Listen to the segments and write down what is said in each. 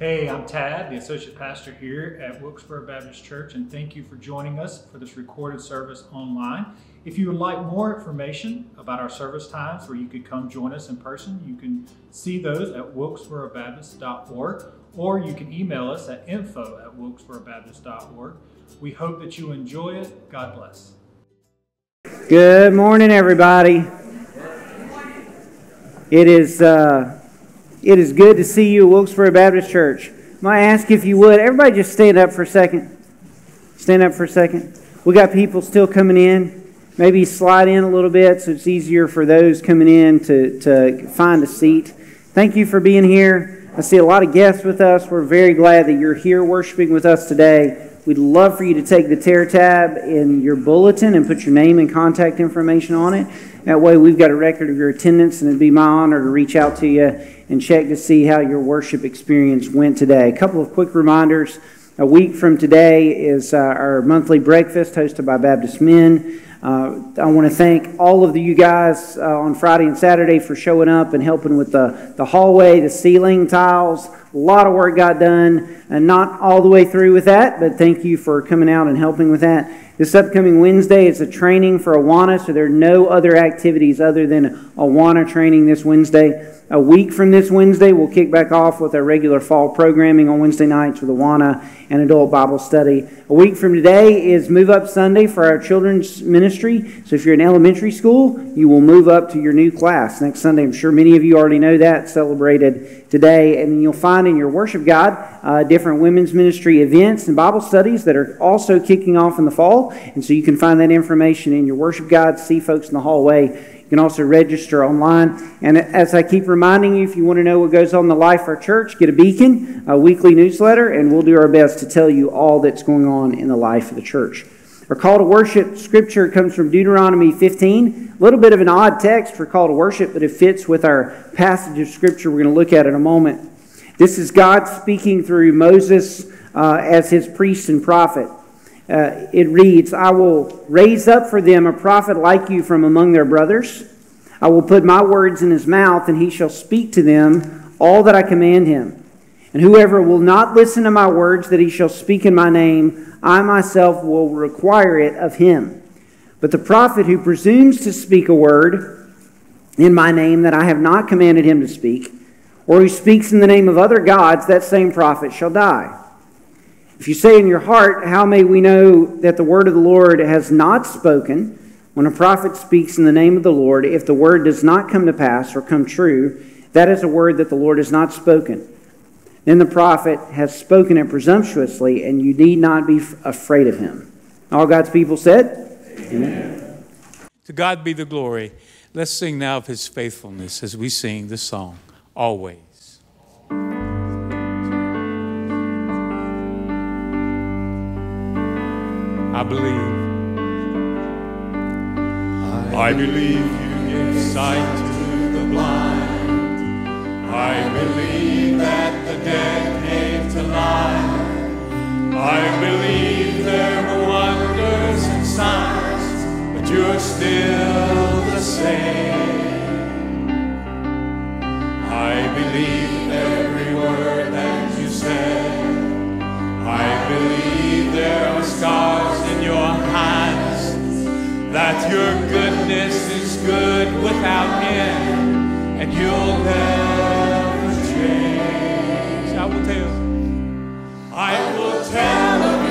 Hey, I'm Tad, the Associate Pastor here at Wilkesboro Baptist Church, and thank you for joining us for this recorded service online. If you would like more information about our service times where you could come join us in person, you can see those at wilkesborobaptist.org or you can email us at info at wilkesborobaptist.org. We hope that you enjoy it. God bless. Good morning, everybody. It is, uh, it is good to see you at Wilkesboro Baptist Church. Might I ask if you would, everybody just stand up for a second. Stand up for a second. We got people still coming in. Maybe slide in a little bit so it's easier for those coming in to, to find a seat. Thank you for being here. I see a lot of guests with us. We're very glad that you're here worshiping with us today. We'd love for you to take the Tear tab in your bulletin and put your name and contact information on it. That way, we've got a record of your attendance, and it'd be my honor to reach out to you and check to see how your worship experience went today. A couple of quick reminders. A week from today is uh, our monthly breakfast hosted by Baptist Men. Uh, I want to thank all of you guys uh, on Friday and Saturday for showing up and helping with the, the hallway, the ceiling tiles. A lot of work got done, and not all the way through with that, but thank you for coming out and helping with that. This upcoming Wednesday is a training for Awana, so there are no other activities other than Awana training this Wednesday. A week from this Wednesday, we'll kick back off with our regular fall programming on Wednesday nights with Awana and adult Bible study. A week from today is Move Up Sunday for our children's ministry. So if you're in elementary school, you will move up to your new class next Sunday. I'm sure many of you already know that, celebrated today. And you'll find in your worship guide uh, different women's ministry events and Bible studies that are also kicking off in the fall. And so you can find that information in your worship guide, see folks in the hallway. You can also register online. And as I keep reminding you, if you want to know what goes on in the life of our church, get a beacon, a weekly newsletter, and we'll do our best to tell you all that's going on in the life of the church. Our call to worship scripture comes from Deuteronomy 15. A little bit of an odd text for call to worship, but it fits with our passage of scripture we're going to look at in a moment. This is God speaking through Moses uh, as his priest and prophet. Uh, it reads, I will raise up for them a prophet like you from among their brothers. I will put my words in his mouth, and he shall speak to them all that I command him. And whoever will not listen to my words that he shall speak in my name, I myself will require it of him. But the prophet who presumes to speak a word in my name that I have not commanded him to speak, or who speaks in the name of other gods, that same prophet shall die. If you say in your heart, How may we know that the word of the Lord has not spoken? When a prophet speaks in the name of the Lord, if the word does not come to pass or come true, that is a word that the Lord has not spoken. Then the prophet has spoken it presumptuously, and you need not be afraid of him. All God's people said, Amen. To God be the glory. Let's sing now of his faithfulness as we sing the song always. I believe. I believe you give sight to the blind. I believe that the dead came to life. I believe there were wonders and signs, but you're still the same. I believe every word that you said. I believe there are scars that your goodness is good without end, and you'll never change. I will tell. I will tell of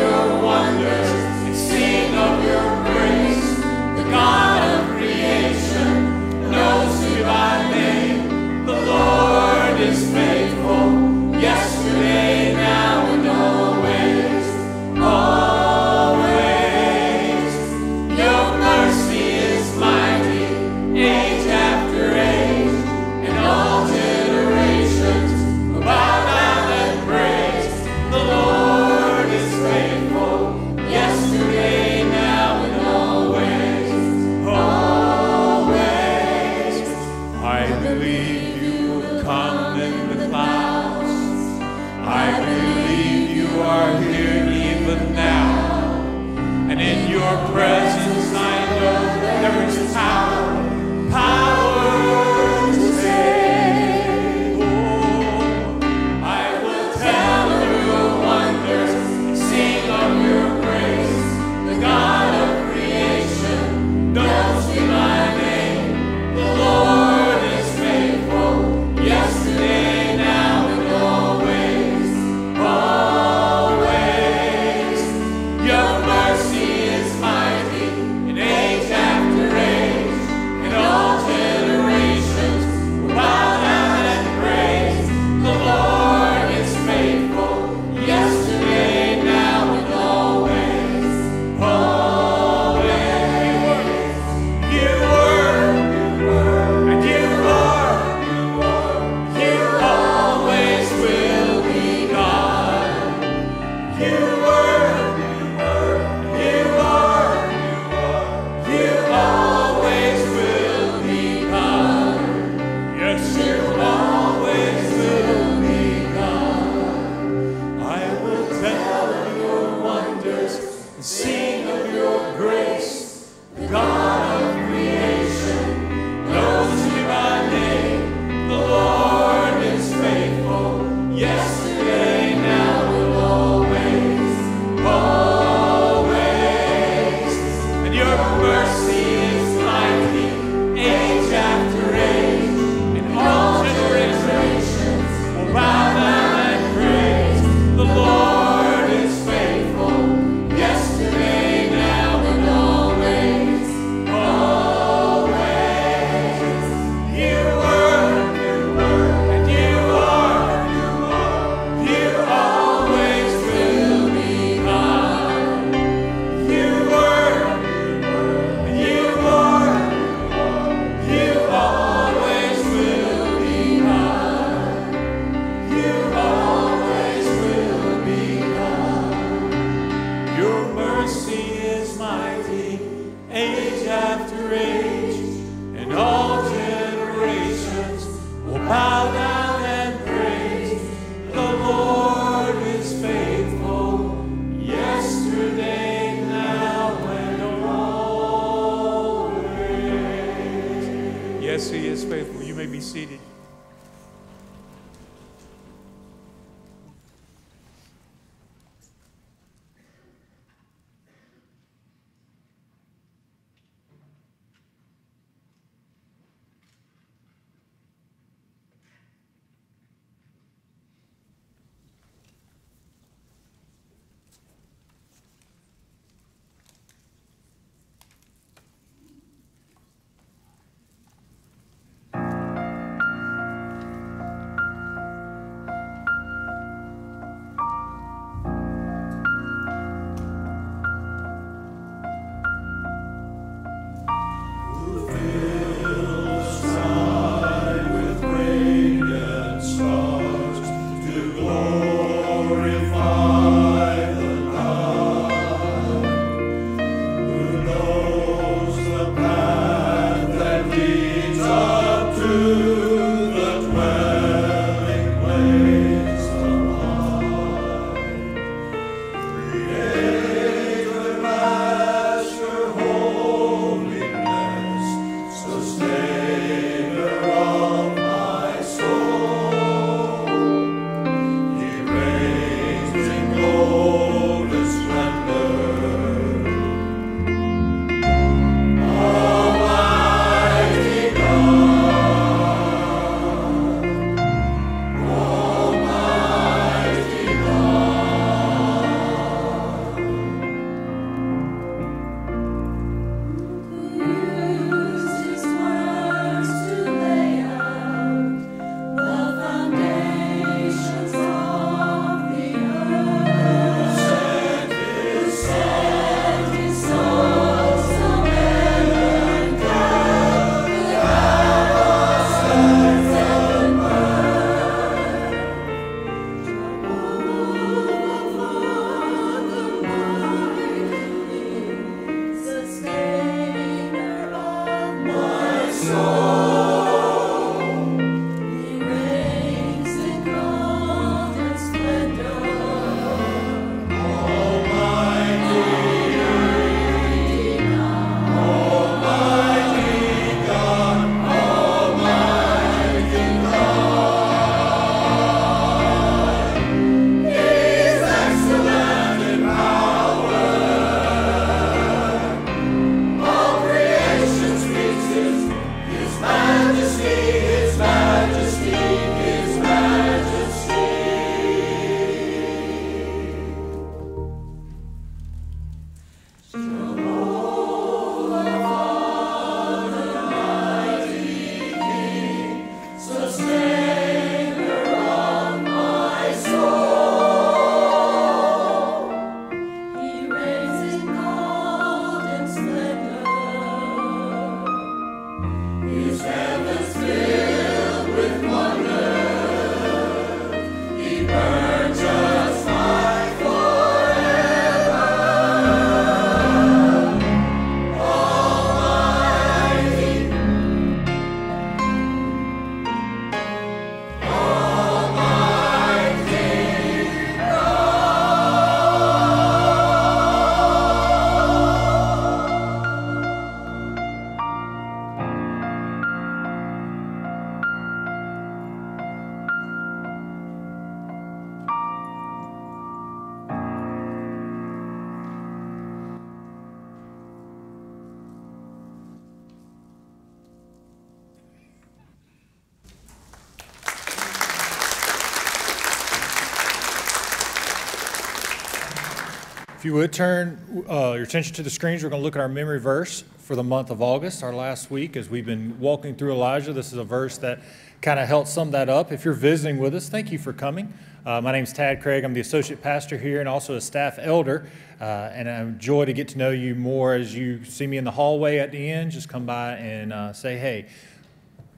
If you would turn uh, your attention to the screens, we're going to look at our memory verse for the month of August, our last week, as we've been walking through Elijah. This is a verse that kind of helps sum that up. If you're visiting with us, thank you for coming. Uh, my name is Tad Craig. I'm the associate pastor here and also a staff elder. Uh, and I'm joy to get to know you more as you see me in the hallway at the end. Just come by and uh, say, hey.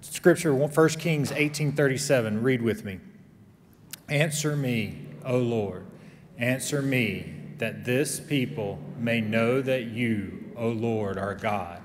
Scripture, 1 Kings 18:37. Read with me. Answer me, O Lord. Answer me that this people may know that you, O Lord, are God,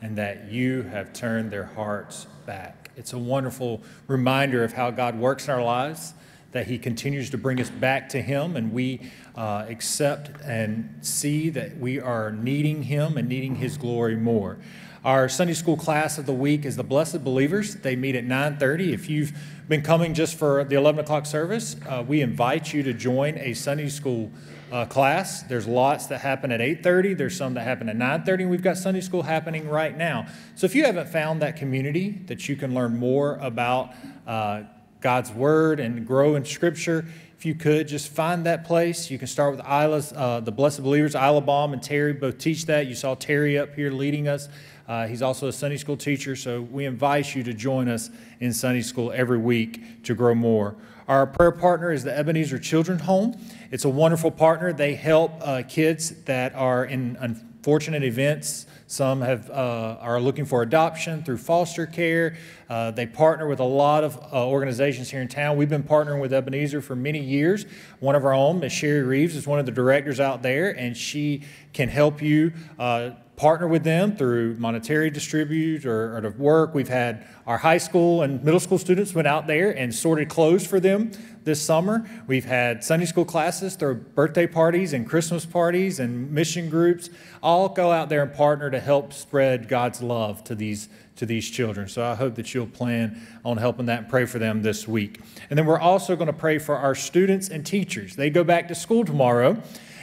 and that you have turned their hearts back. It's a wonderful reminder of how God works in our lives, that He continues to bring us back to Him, and we uh, accept and see that we are needing Him and needing His glory more. Our Sunday school class of the week is the Blessed Believers. They meet at 9:30. If you've been coming just for the 11 o'clock service, uh, we invite you to join a Sunday school uh, class. There's lots that happen at 8:30. There's some that happen at 9:30. And we've got Sunday school happening right now. So if you haven't found that community that you can learn more about uh, God's Word and grow in Scripture, if you could just find that place. You can start with Isla's, uh, the Blessed Believers. Isla Baum and Terry both teach that. You saw Terry up here leading us. Uh, he's also a Sunday school teacher, so we invite you to join us in Sunday school every week to grow more. Our prayer partner is the Ebenezer Children's Home. It's a wonderful partner. They help uh, kids that are in unfortunate events. Some have, uh, are looking for adoption through foster care. Uh, they partner with a lot of uh, organizations here in town. We've been partnering with Ebenezer for many years. One of our own, Miss Sherry Reeves, is one of the directors out there, and she can help you uh, partner with them through monetary distribute or, or to work. We've had our high school and middle school students went out there and sorted clothes for them this summer. We've had Sunday school classes, throw birthday parties and Christmas parties and mission groups. All go out there and partner to help spread God's love to these to these children. So I hope that you'll plan on helping that and pray for them this week. And then we're also going to pray for our students and teachers. They go back to school tomorrow.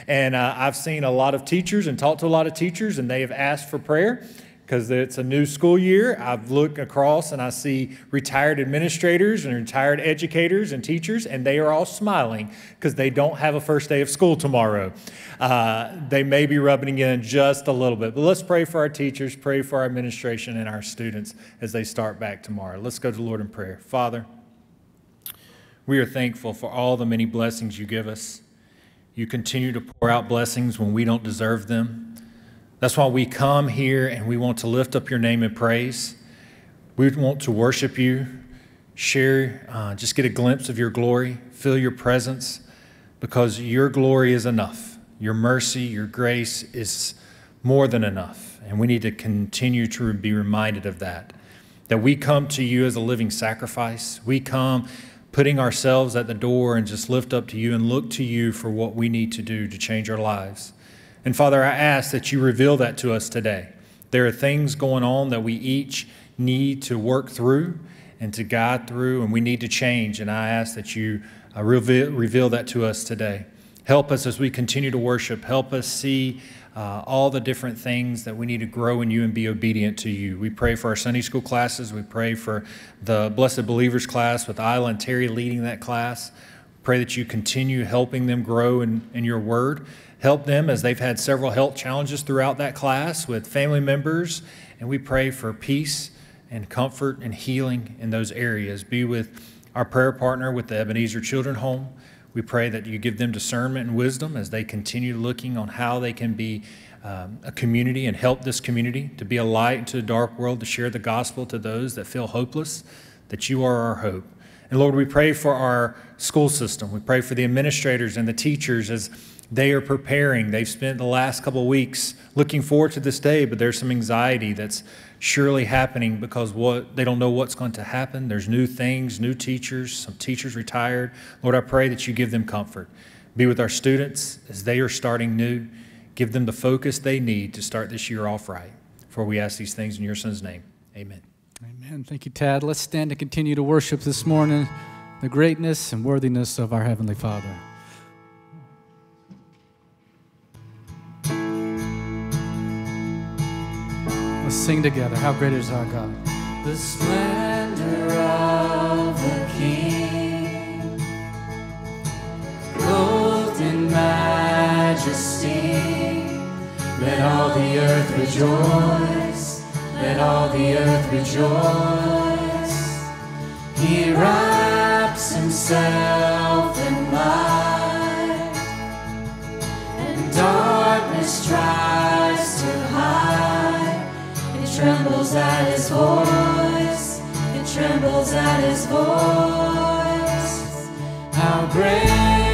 And uh, I've seen a lot of teachers and talked to a lot of teachers, and they have asked for prayer because it's a new school year. I've looked across and I see retired administrators and retired educators and teachers, and they are all smiling because they don't have a first day of school tomorrow. Uh, they may be rubbing in just a little bit. But let's pray for our teachers, pray for our administration and our students as they start back tomorrow. Let's go to the Lord in prayer. Father, we are thankful for all the many blessings you give us. You continue to pour out blessings when we don't deserve them. That's why we come here and we want to lift up your name in praise. We want to worship you, share, uh, just get a glimpse of your glory, feel your presence, because your glory is enough. Your mercy, your grace is more than enough. And we need to continue to be reminded of that. That we come to you as a living sacrifice. We come putting ourselves at the door and just lift up to you and look to you for what we need to do to change our lives. And Father, I ask that you reveal that to us today. There are things going on that we each need to work through and to guide through, and we need to change. And I ask that you uh, reveal, reveal that to us today. Help us as we continue to worship. Help us see uh, all the different things that we need to grow in you and be obedient to you. We pray for our Sunday school classes. We pray for the Blessed Believers class with Isla and Terry leading that class. Pray that you continue helping them grow in, in your word. Help them as they've had several health challenges throughout that class with family members. And we pray for peace and comfort and healing in those areas. Be with our prayer partner with the Ebenezer Children Home. We pray that you give them discernment and wisdom as they continue looking on how they can be um, a community and help this community to be a light into the dark world, to share the gospel to those that feel hopeless, that you are our hope. And Lord, we pray for our school system. We pray for the administrators and the teachers as they are preparing. They've spent the last couple of weeks looking forward to this day, but there's some anxiety that's surely happening because what they don't know what's going to happen. There's new things, new teachers, some teachers retired. Lord, I pray that you give them comfort. Be with our students as they are starting new. Give them the focus they need to start this year off right. For we ask these things in your son's name. Amen. Amen. Thank you, Tad. Let's stand and continue to worship this morning the greatness and worthiness of our Heavenly Father. Let's sing together. How great is our God? The splendor of the King, clothed in majesty. Let all the earth rejoice. Let all the earth rejoice. He wraps himself in light, trembles at his voice. It trembles at his voice. How great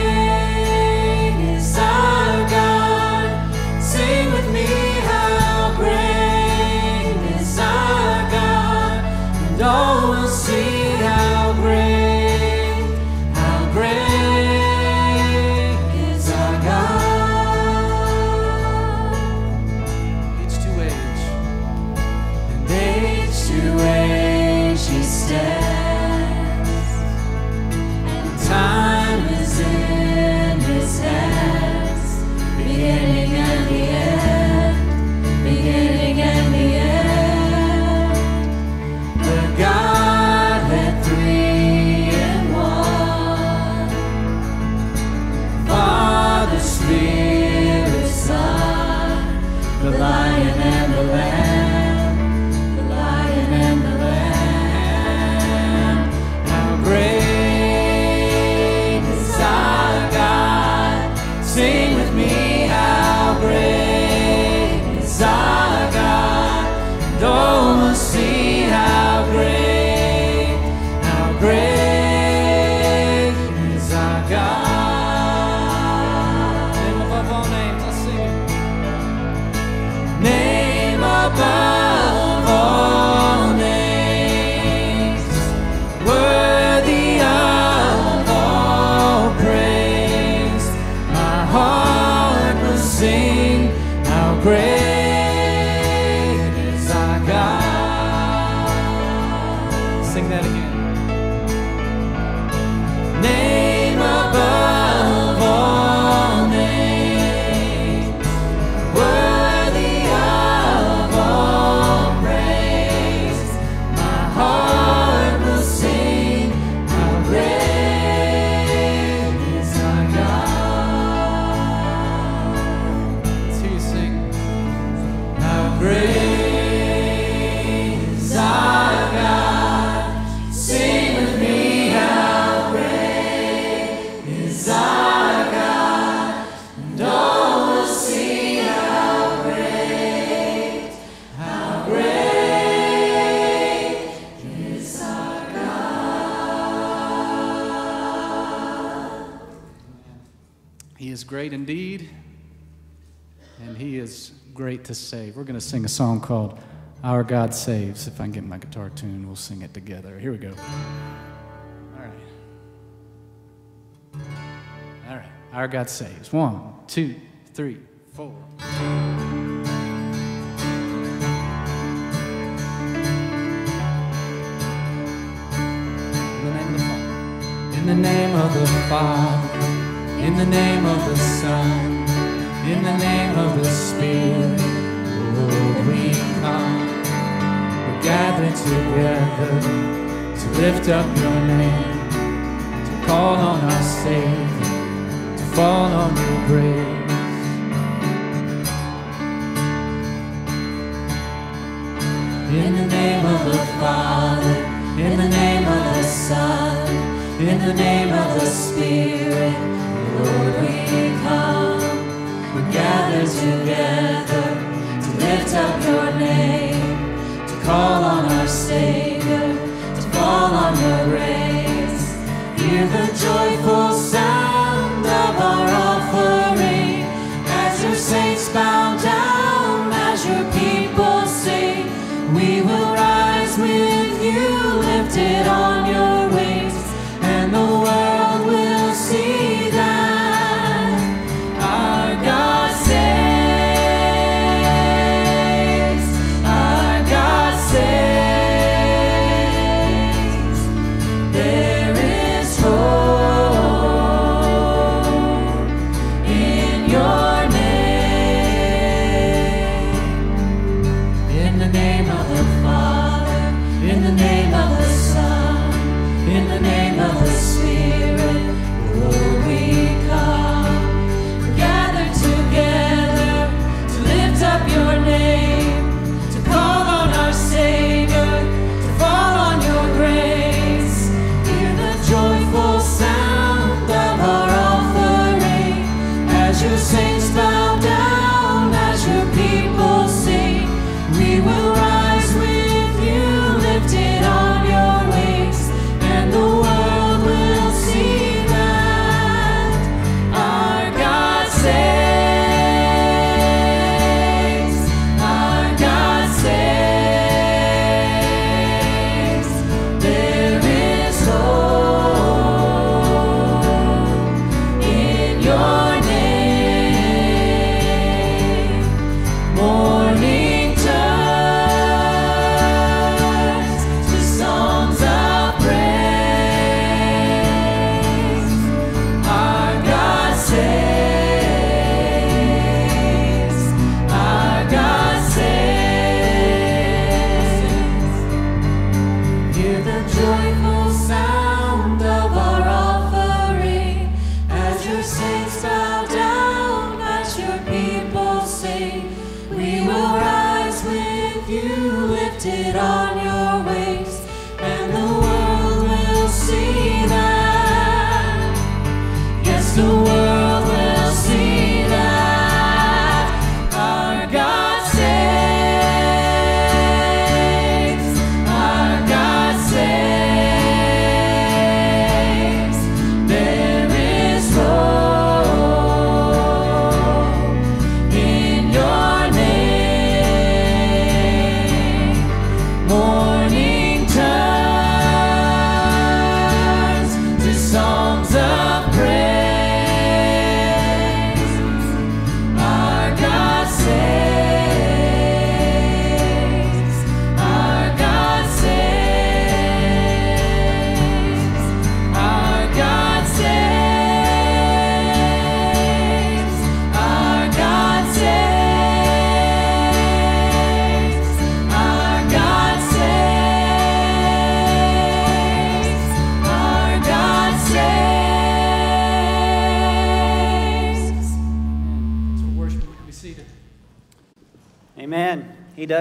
sing a song called Our God Saves. If I can get my guitar tuned, we'll sing it together. Here we go. All right. All right. Our God Saves. One, two, three, four. In the name of the Father, in the name of the Son, in the name of the Spirit, We're gathered together to lift up your name, to call on our Savior, to fall on your grace. In the name of the Father, in the name of the Son, in the name of the Spirit, Lord, we come. We gather together to lift up your name, call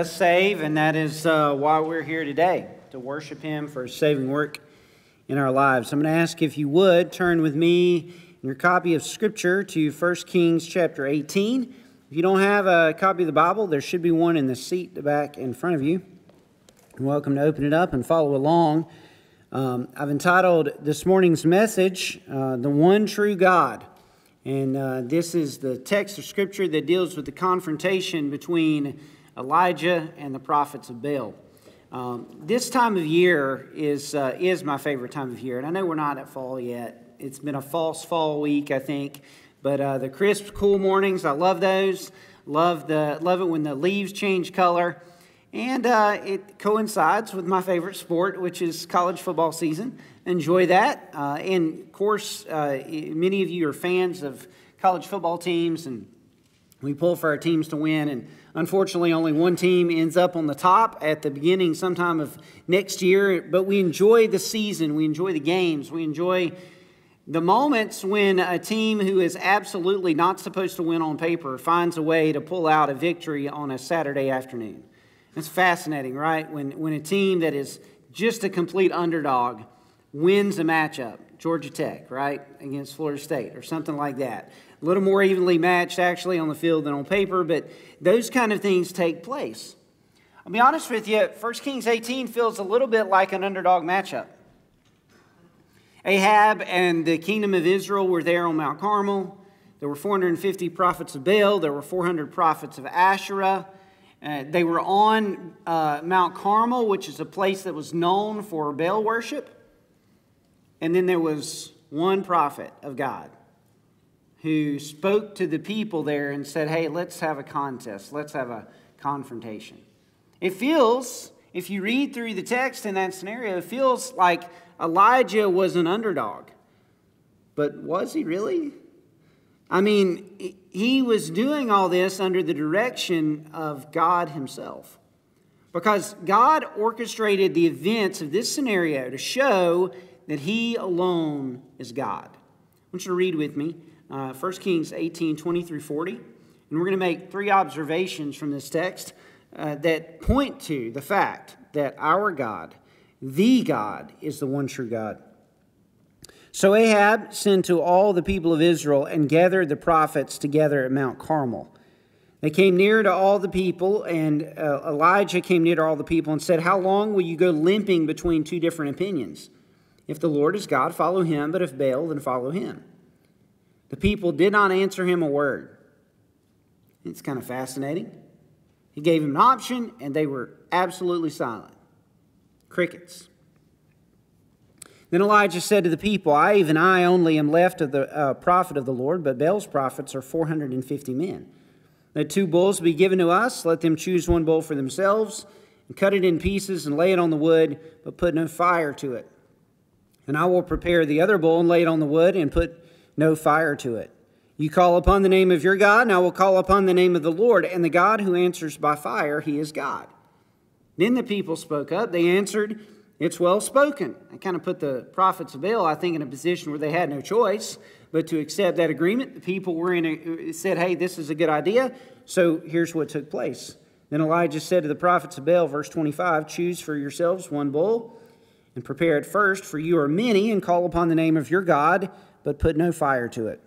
does save, and that is uh, why we're here today to worship Him for His saving work in our lives. I'm going to ask if you would turn with me in your copy of Scripture to 1 Kings chapter 18. If you don't have a copy of the Bible, there should be one in the seat back in front of you. You're welcome to open it up and follow along. Um, I've entitled this morning's message, uh, The One True God. And uh, this is the text of Scripture that deals with the confrontation between Elijah and the prophets of Baal. Um, this time of year is, uh, is my favorite time of year. And I know we're not at fall yet. It's been a false fall week, I think. But uh, the crisp, cool mornings, I love those. Love, the, love it when the leaves change color. And uh, it coincides with my favorite sport, which is college football season. Enjoy that. Uh, and of course, uh, many of you are fans of college football teams, and we pull for our teams to win. And unfortunately, only one team ends up on the top at the beginning sometime of next year. But we enjoy the season, we enjoy the games, we enjoy the moments when a team who is absolutely not supposed to win on paper finds a way to pull out a victory on a Saturday afternoon. It's fascinating, right? When, when a team that is just a complete underdog wins a matchup, Georgia Tech, right, against Florida State or something like that. A little more evenly matched actually on the field than on paper, but those kind of things take place. I'll be honest with you, 1 Kings 18 feels a little bit like an underdog matchup. Ahab and the kingdom of Israel were there on Mount Carmel. There were 450 prophets of Baal. There were 400 prophets of Asherah. Uh, they were on uh, Mount Carmel, which is a place that was known for Baal worship. And then there was one prophet of God who spoke to the people there and said, Hey, let's have a contest, let's have a confrontation. It feels, if you read through the text in that scenario, it feels like Elijah was an underdog. But was he really? I mean, he was doing all this under the direction of God Himself. Because God orchestrated the events of this scenario to show that He alone is God. I want you to read with me uh, 1 Kings 18 20 through 40. And we're going to make three observations from this text uh, that point to the fact that our God the God is the one true God. So Ahab sent to all the people of Israel and gathered the prophets together at Mount Carmel. They came near to all the people, and uh, Elijah came near to all the people and said, How long will you go limping between two different opinions? If the Lord is God, follow him, but if Baal, then follow him. The people did not answer him a word. It's kind of fascinating. He gave him an option, and they were absolutely silent. Crickets. Then Elijah said to the people, I, even I only am left of the uh, prophet of the Lord, but Baal's prophets are 450 men. Let two bulls be given to us. Let them choose one bull for themselves, and cut it in pieces and lay it on the wood, but put no fire to it. And I will prepare the other bull and lay it on the wood, and put no fire to it. You call upon the name of your God, and I will call upon the name of the Lord, and the God who answers by fire, he is God. Then the people spoke up. They answered, It's well spoken. I kind of put the prophets of Baal, I think, in a position where they had no choice but to accept that agreement. The people were in a, said, Hey, this is a good idea. So here's what took place. Then Elijah said to the prophets of Baal, verse 25, Choose for yourselves one bull and prepare it first, for you are many, and call upon the name of your God, but put no fire to it.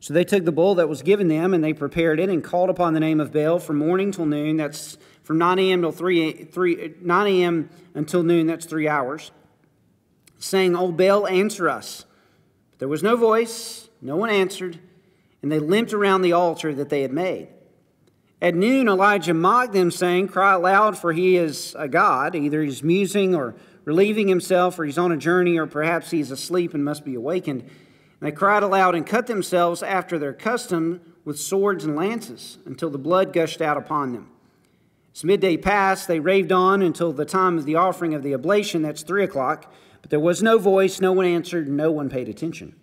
So they took the bull that was given them, and they prepared it, and called upon the name of Baal from morning till noon. That's from 9 a.m. till 3, 3 9 a.m. until noon, that's three hours, saying, O Baal, answer us. But there was no voice, no one answered, and they limped around the altar that they had made. At noon, Elijah mocked them, saying, Cry aloud, for he is a God. Either he's musing or relieving himself, or he's on a journey, or perhaps he's asleep and must be awakened. They cried aloud and cut themselves after their custom with swords and lances until the blood gushed out upon them. As midday passed, they raved on until the time of the offering of the oblation, that's three o'clock. But there was no voice, no one answered, no one paid attention.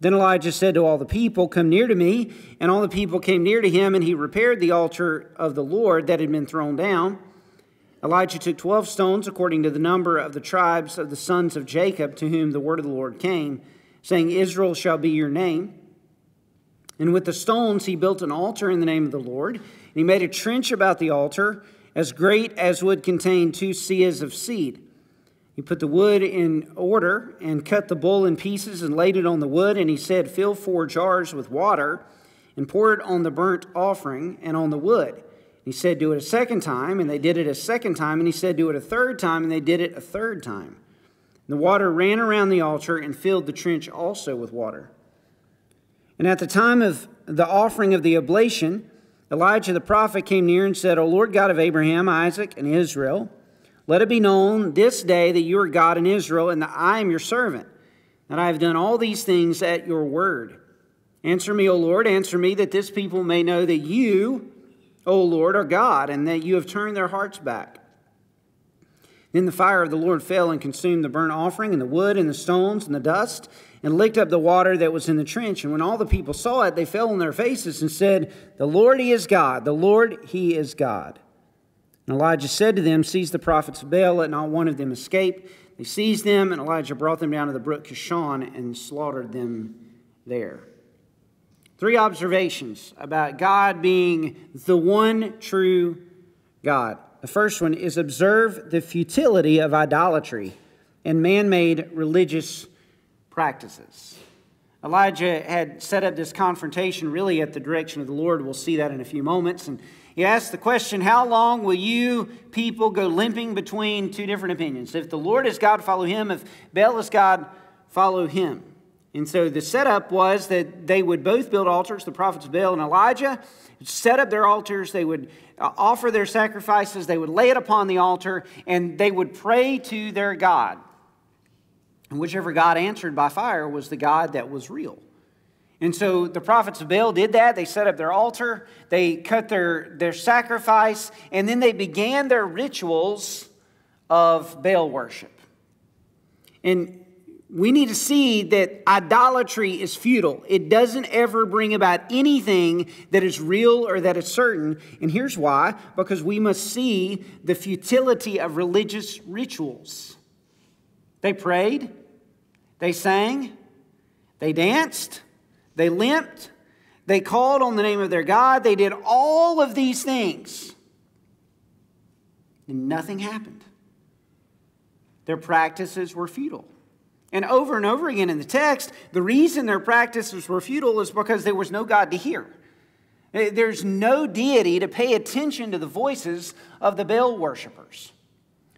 Then Elijah said to all the people, Come near to me. And all the people came near to him, and he repaired the altar of the Lord that had been thrown down. Elijah took twelve stones, according to the number of the tribes of the sons of Jacob, to whom the word of the Lord came, saying, Israel shall be your name. And with the stones, he built an altar in the name of the Lord. And he made a trench about the altar as great as would contain two seahs of seed. He put the wood in order and cut the bull in pieces and laid it on the wood. And he said, Fill four jars with water and pour it on the burnt offering and on the wood. He said, Do it a second time. And they did it a second time. And he said, Do it a third time. And they did it a third time. The water ran around the altar and filled the trench also with water. And at the time of the offering of the oblation, Elijah the prophet came near and said, O Lord God of Abraham, Isaac, and Israel, let it be known this day that you are God in Israel, and that I am your servant, that I have done all these things at your word. Answer me, O Lord, answer me, that this people may know that you, O Lord, are God, and that you have turned their hearts back. Then the fire of the Lord fell and consumed the burnt offering, and the wood, and the stones, and the dust and licked up the water that was in the trench. And when all the people saw it, they fell on their faces and said, The Lord, He is God. The Lord, He is God. And Elijah said to them, Seize the prophets of Baal, let not one of them escape. They seized them, and Elijah brought them down to the brook Kishon and slaughtered them there. Three observations about God being the one true God. The first one is observe the futility of idolatry and man made religious practices. Elijah had set up this confrontation really at the direction of the Lord. We'll see that in a few moments. And he asked the question How long will you people go limping between two different opinions? If the Lord is God, follow him. If Baal is God, follow him. And so the setup was that they would both build altars, the prophets Baal and Elijah, set up their altars, they would uh, offer their sacrifices, they would lay it upon the altar, and they would pray to their God. And whichever God answered by fire was the God that was real. And so the prophets of Baal did that. They set up their altar, they cut their, their sacrifice, and then they began their rituals of Baal worship. And we need to see that idolatry is futile. It doesn't ever bring about anything that is real or that is certain. And here's why because we must see the futility of religious rituals. They prayed, they sang, they danced, they limped, they called on the name of their God, they did all of these things. And nothing happened. Their practices were futile. And over and over again in the text, the reason their practices were futile is because there was no God to hear. Eh, there's no deity to pay attention to the voices of the Baal worshippers.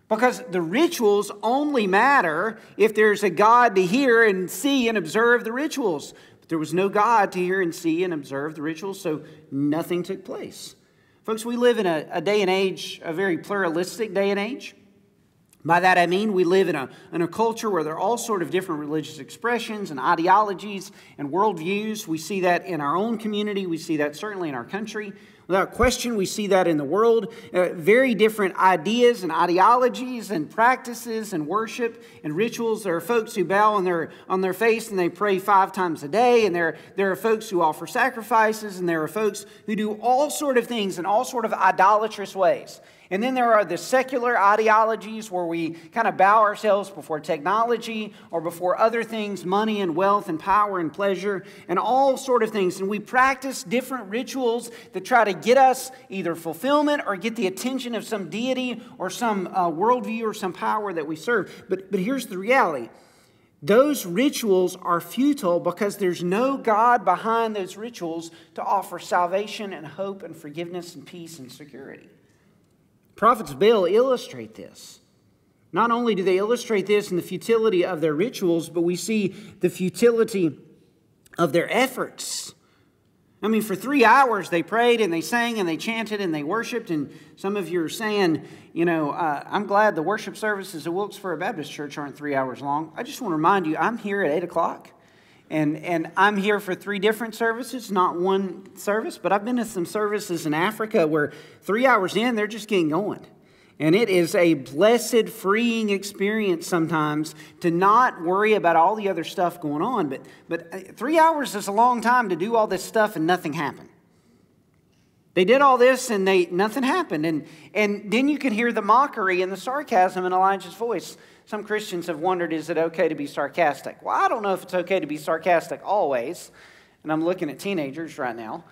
Because the rituals only matter if there's a God to hear and see and observe the rituals. But there was no God to hear and see and observe the rituals, so nothing took place. Folks, we live in a, a day and age, a very pluralistic day and age. By that I mean we live in a, in a culture where there are all sort of different religious expressions and ideologies and worldviews. We see that in our own community. We see that certainly in our country. Without question, we see that in the world. Uh, very different ideas and ideologies and practices and worship and rituals. There are folks who bow on their, on their face and they pray five times a day. And there, there are folks who offer sacrifices. And there are folks who do all sort of things in all sort of idolatrous ways. And then there are the secular ideologies where we kind of bow ourselves before technology or before other things, money and wealth and power and pleasure and all sort of things. And we practice different rituals that try to get us either fulfillment or get the attention of some deity or some uh, worldview or some power that we serve. But, but here's the reality. Those rituals are futile because there's no God behind those rituals to offer salvation and hope and forgiveness and peace and security. Prophets Baal illustrate this. Not only do they illustrate this in the futility of their rituals, but we see the futility of their efforts. I mean, for three hours they prayed and they sang and they chanted and they worshiped. And some of you are saying, you know, uh, I'm glad the worship services at Wilkesboro Baptist Church aren't three hours long. I just want to remind you, I'm here at 8 o'clock. And, and I'm here for three different services, not one service, but I've been to some services in Africa where three hours in, they're just getting going. And it is a blessed, freeing experience sometimes to not worry about all the other stuff going on. But, but uh, three hours is a long time to do all this stuff and nothing happened. They did all this and they, nothing happened. And, and then you can hear the mockery and the sarcasm in Elijah's voice. Some Christians have wondered is it okay to be sarcastic? Well, I don't know if it's okay to be sarcastic always. and I'm looking at teenagers right now.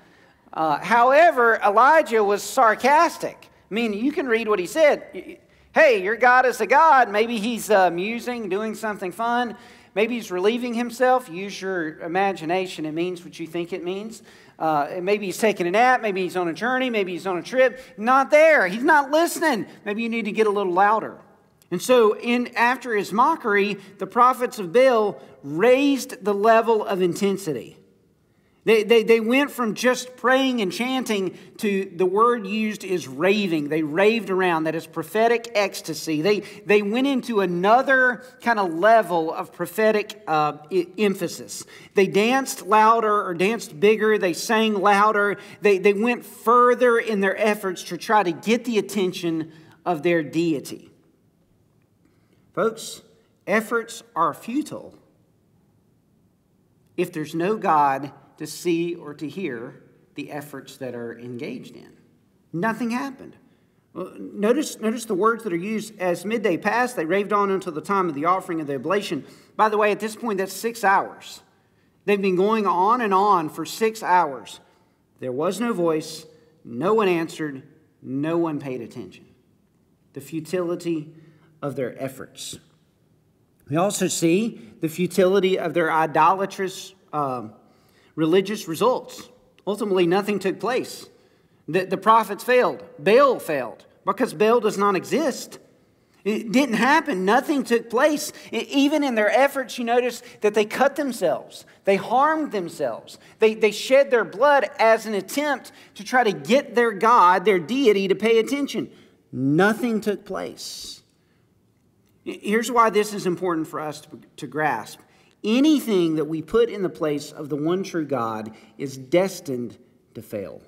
Uh, however, Elijah was sarcastic. I mean, you can read what he said. Hey, your God is a God. Maybe he's uh, musing, doing something fun. Maybe he's relieving himself. Use your imagination. It means what you think it means. Uh, maybe he's taking a nap. Maybe he's on a journey. Maybe he's on a trip. Not there. He's not listening. Maybe you need to get a little louder. And so, in, after his mockery, the prophets of Baal raised the level of intensity. They, they, they went from just praying and chanting to the word used is raving. They raved around. That is prophetic ecstasy. They, they went into another kind of level of prophetic uh, emphasis. They danced louder or danced bigger. They sang louder. They, they went further in their efforts to try to get the attention of their deity. Folks, efforts are futile if there's no God to see or to hear the efforts that are engaged in. Nothing happened. Notice, notice the words that are used as midday passed, they raved on until the time of the offering of the oblation. By the way, at this point, that's six hours. They've been going on and on for six hours. There was no voice, no one answered, no one paid attention. The futility of their efforts. We also see the futility of their idolatrous um, religious results. Ultimately, nothing took place. The, the prophets failed, Baal failed because Baal does not exist. It didn't happen. Nothing took place. Even in their efforts, you notice that they cut themselves. They harmed themselves. They, they shed their blood as an attempt to try to get their God, their deity, to pay attention. Nothing took place. Here's why this is important for us to, to grasp anything that we put in the place of the one true God is destined to fail.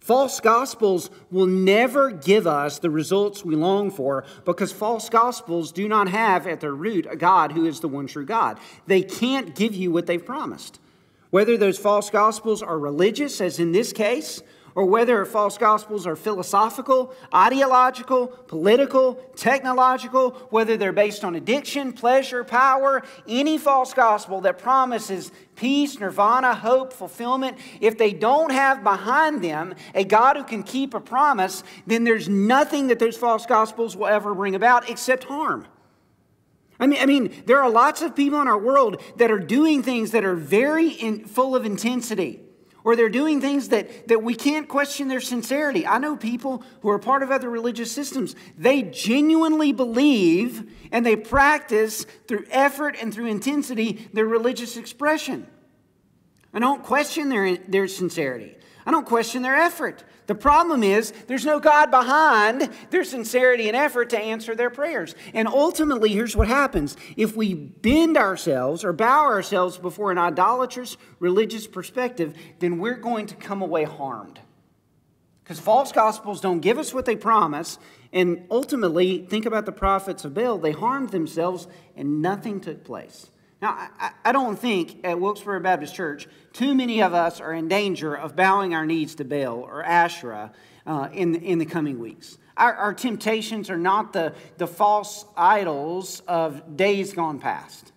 False gospels will never give us the results we long for because false gospels do not have at their root a God who is the one true God. They can't give you what they've promised. Whether those false gospels are religious, as in this case, or whether false gospels are philosophical, ideological, political, technological, whether they're based on addiction, pleasure, power, any false gospel that promises peace, nirvana, hope, fulfillment, if they don't have behind them a God who can keep a promise, then there's nothing that those false gospels will ever bring about except harm. I mean, I mean, there are lots of people in our world that are doing things that are very in, full of intensity or they're doing things that, that we can't question their sincerity. I know people who are part of other religious systems, they genuinely believe and they practice through effort and through intensity their religious expression. I don't question their, their sincerity. I don't question their effort. The problem is there's no God behind their sincerity and effort to answer their prayers. And ultimately, here's what happens if we bend ourselves or bow ourselves before an idolatrous religious perspective, then we're going to come away harmed. Because false gospels don't give us what they promise. And ultimately, think about the prophets of Baal. They harmed themselves and nothing took place. Now, I, I don't think at Wilkesboro Baptist Church too many of us are in danger of bowing our knees to Baal or Asherah uh, in, the, in the coming weeks. Our, our temptations are not the, the false idols of days gone past.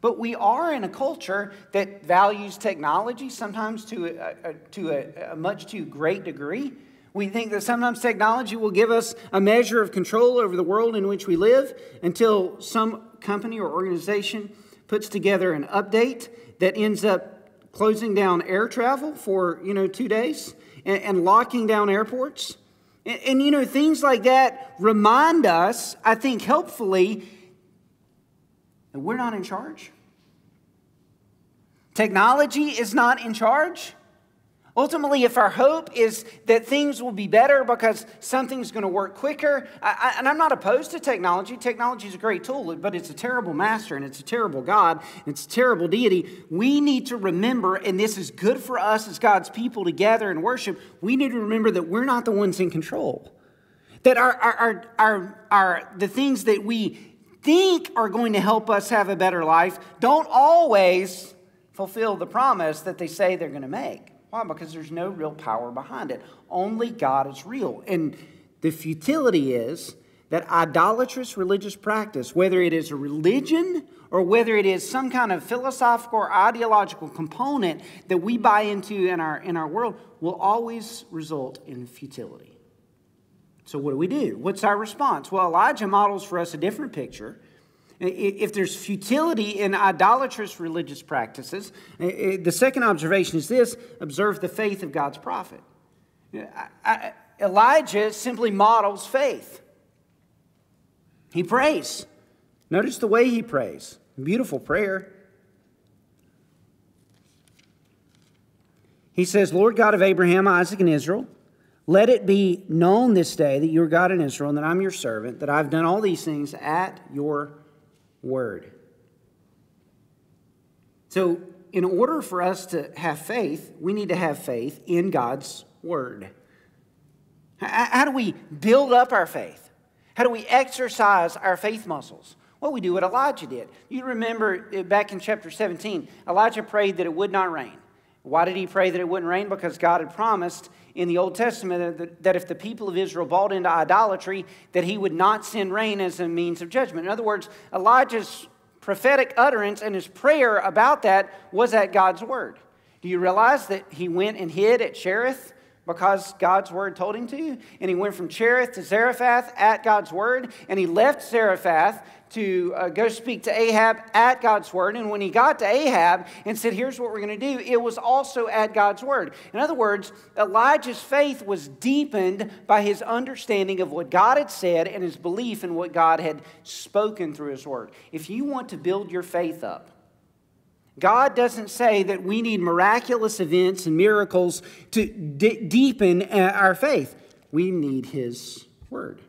But we are in a culture that values technology sometimes to a, a to a, a, much too great degree. We think that sometimes technology will give us a measure of control over the world in which we live until some company or organization puts together an update that ends up closing down air travel for, you know, two days and, and locking down airports. And, and, you know, things like that remind us, I think helpfully, that we're not in charge. Technology is not in charge. Ultimately, if our hope is that things will be better because something's going to work quicker, I, I, and I'm not opposed to technology, technology is a great tool, but it's a terrible master and it's a terrible God, and it's a terrible deity. We need to remember, and this is good for us as God's people to gather and worship, we need to remember that we're not the ones in control. That our, our, our, our, our the things that we think are going to help us have a better life don't always fulfill the promise that they say they're going to make. Why? Because there's no real power behind it. Only God is real. And the futility is that idolatrous religious practice, whether it is a religion or whether it is some kind of philosophical or ideological component that we buy into in our, in our world, will always result in futility. So, what do we do? What's our response? Well, Elijah models for us a different picture. If there's futility in idolatrous religious practices, the second observation is this observe the faith of God's prophet. Elijah simply models faith. He prays. Notice the way he prays. Beautiful prayer. He says, Lord God of Abraham, Isaac, and Israel, let it be known this day that you are God in Israel, and that I'm your servant, that I've done all these things at your word. So, in order for us to have faith, we need to have faith in God's word. How do we build up our faith? How do we exercise our faith muscles? Well, we do what Elijah did. You remember uh, back in chapter 17, Elijah prayed that it would not rain. Why did he pray that it wouldn't rain? Because God had promised in the Old Testament that if the people of Israel bought into idolatry, that he would not send rain as a means of judgment. In other words, Elijah's prophetic utterance and his prayer about that was at God's word. Do you realize that he went and hid at Cherith because God's word told him to. And he went from Cherith to Zarephath at God's word. And he left Zarephath to uh, go speak to Ahab at God's word. And when he got to Ahab and said, Here's what we're going to do, it was also at God's word. In other words, Elijah's faith was deepened by his understanding of what God had said and his belief in what God had spoken through his word. If you want to build your faith up, God doesn't say that we need miraculous events and miracles to deepen uh, our faith. We need His Word.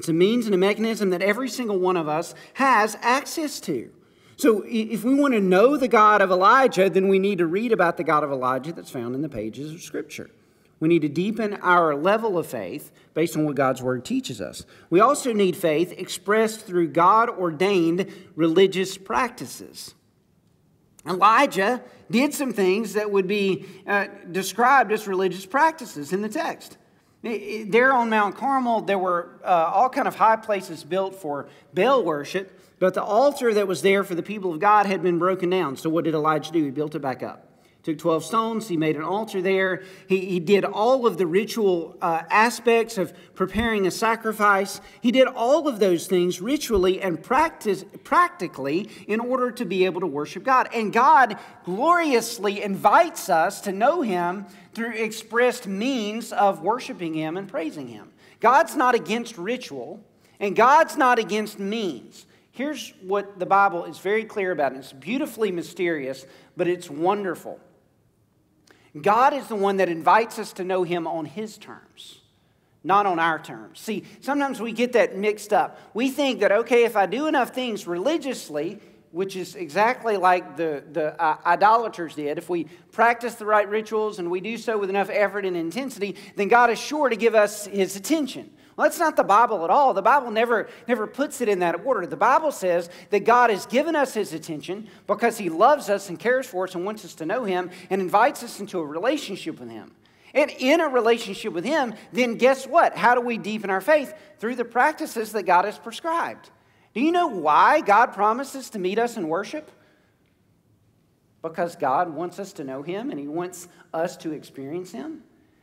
It's a means and a mechanism that every single one of us has access to. So, if we want to know the God of Elijah, then we need to read about the God of Elijah that's found in the pages of Scripture. We need to deepen our level of faith based on what God's Word teaches us. We also need faith expressed through God ordained religious practices. Elijah did some things that would be uh, described as religious practices in the text. There on Mount Carmel, there were uh, all kind of high places built for Baal worship, but the altar that was there for the people of God had been broken down. So what did Elijah do? He built it back up took 12 stones, he made an altar there. He, he did all of the ritual uh, aspects of preparing a sacrifice. He did all of those things ritually and practice, practically in order to be able to worship God. And God gloriously invites us to know Him through expressed means of worshiping Him and praising Him. God's not against ritual, and God's not against means. Here's what the Bible is very clear about. It's beautifully mysterious, but it's wonderful. God is the one that invites us to know Him on His terms, not on our terms. See, sometimes we get that mixed up. We think that, okay, if I do enough things religiously, which is exactly like the, the uh, idolaters did, if we practice the right rituals and we do so with enough effort and intensity, then God is sure to give us His attention. Well, that's not the Bible at all. The Bible never, never puts it in that order. The Bible says that God has given us his attention because he loves us and cares for us and wants us to know him and invites us into a relationship with him. And in a relationship with him, then guess what? How do we deepen our faith? Through the practices that God has prescribed. Do you know why God promises to meet us in worship? Because God wants us to know him and he wants us to experience him.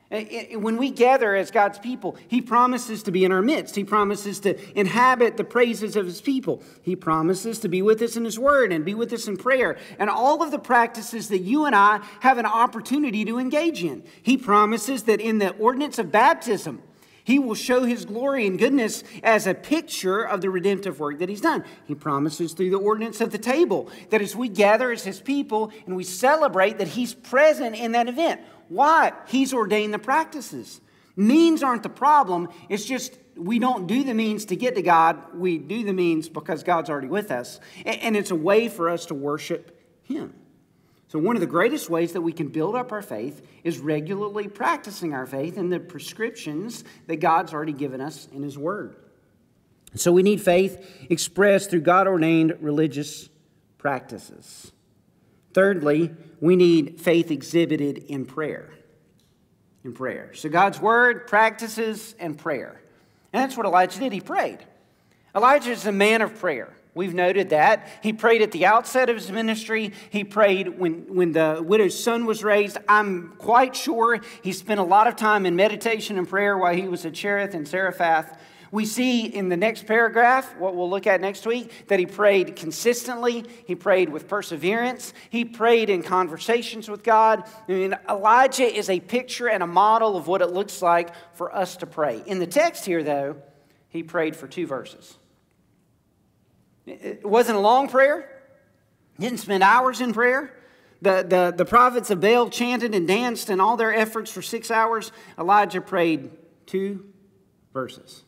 When we gather as God's people, He promises to be in our midst. He promises to inhabit the praises of His people. He promises to be with us in His Word and be with us in prayer and all of the practices that you and I have an opportunity to engage in. He promises that in the ordinance of baptism, he will show his glory and goodness as a picture of the redemptive work that he's done. He promises through the ordinance of the table that as we gather as his people and we celebrate that he's present in that event. Why? He's ordained the practices. Means aren't the problem. It's just we don't do the means to get to God. We do the means because God's already with us. And it's a way for us to worship Him. So, one of the greatest ways that we can build up our faith is regularly practicing our faith in the prescriptions that God's already given us in His Word. So, we need faith expressed through God ordained religious practices. Thirdly, we need faith exhibited in prayer. In prayer. So God's word, practices, and prayer. And that's what Elijah did. He prayed. Elijah is a man of prayer. We've noted that. He prayed at the outset of his ministry. He prayed when, when the widow's son was raised. I'm quite sure he spent a lot of time in meditation and prayer while he was at Cherith and Zarephath. We see in the next paragraph, what we'll look at next week, that he prayed consistently. He prayed with perseverance. He prayed in conversations with God. I mean, Elijah is a picture and a model of what it looks like for us to pray. In the text here, though, he prayed for two verses. It wasn't a long prayer, didn't spend hours in prayer. The, the, the prophets of Baal chanted and danced in all their efforts for six hours. Elijah prayed two verses.